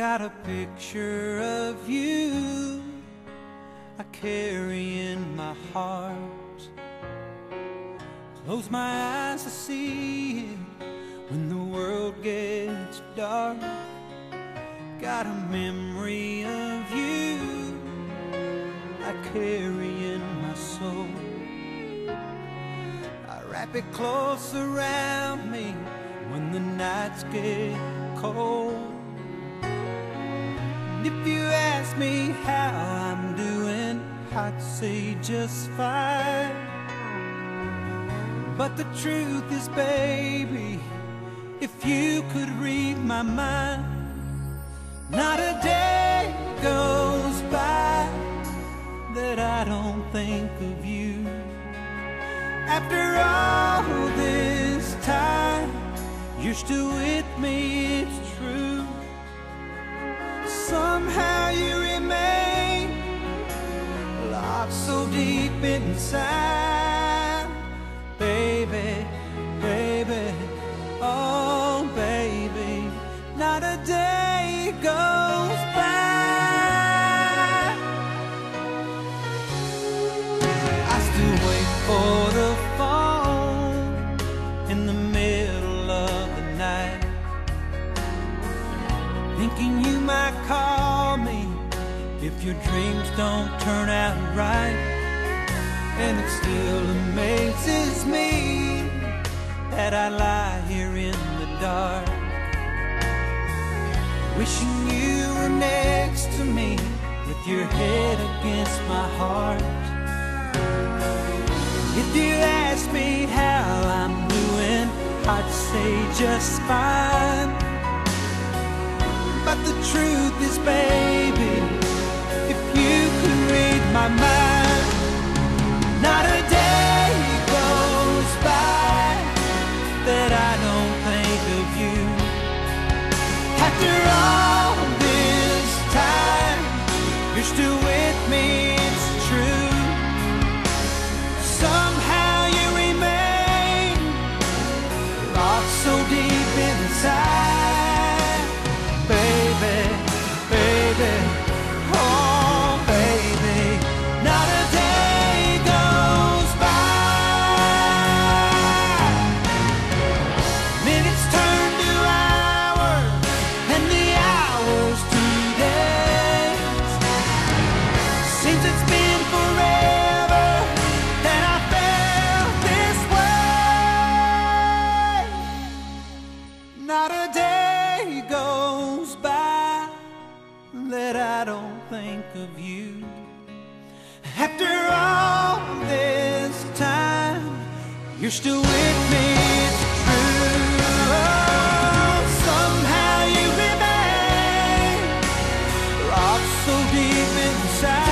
Got a picture of you I carry in my heart. Close my eyes to see it when the world gets dark. Got a memory of you I carry in my soul. I wrap it close around me when the nights get cold. If you ask me how I'm doing, I'd say just fine. But the truth is, baby, if you could read my mind, not a day goes by that I don't think of you. After all this time, you're still with me, it's true somehow you remain locked so deep inside, baby, baby, oh baby, not a day goes by. I still wait for call me if your dreams don't turn out right. And it still amazes me that I lie here in the dark, wishing you were next to me with your head against my heart. If you ask me how I'm doing, I'd say just fine. But the truth is, baby, if you could read my mind, think of you. After all this time, you're still with me. It's true. Oh, somehow you remain locked so deep inside.